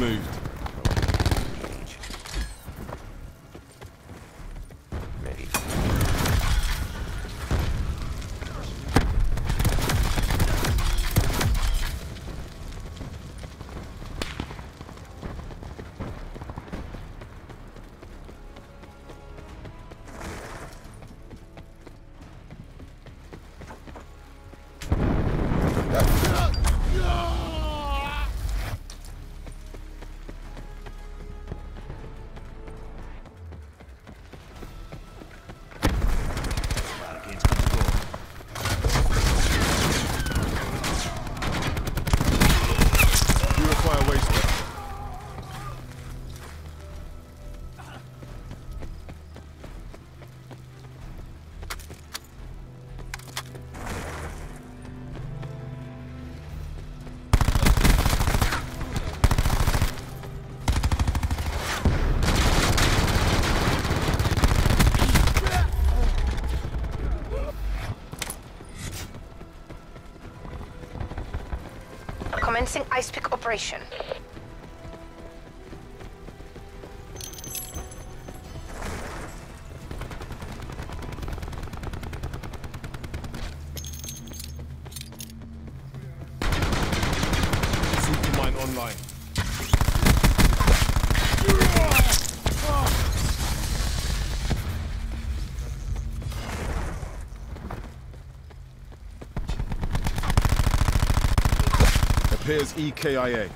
removed. Commencing ice pick operation. Supermine online. Appears EKIA.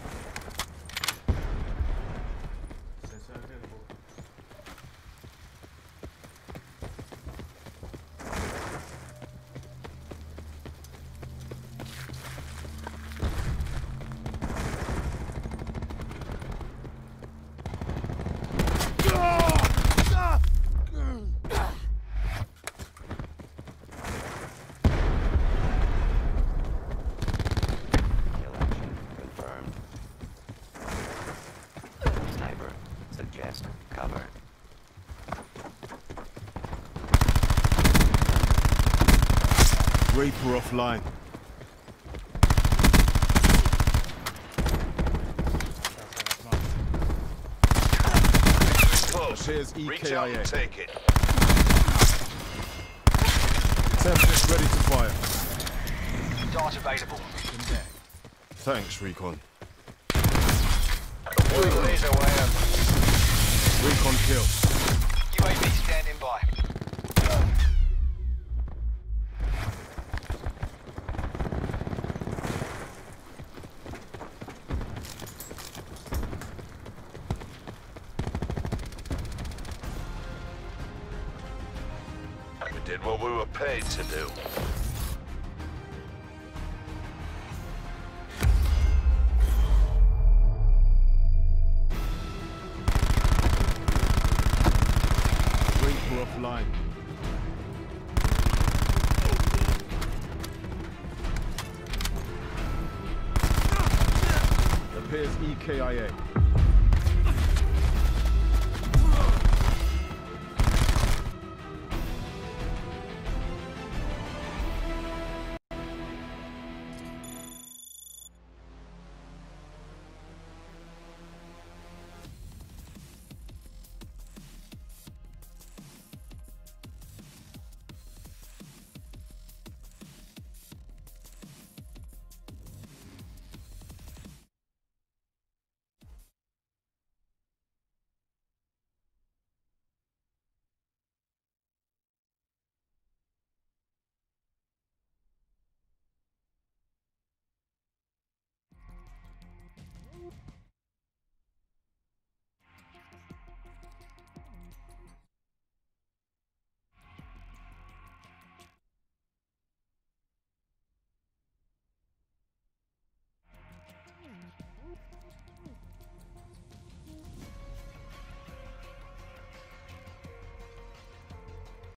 Suggest cover. Reaper offline. Close. Appears Reach out EKIA. and take it. Tempest ready to fire. Dart available. Thanks, Recon. Deploying laser wire. Recon kill. UAV standing by. We did what we were paid to do. E EKIA.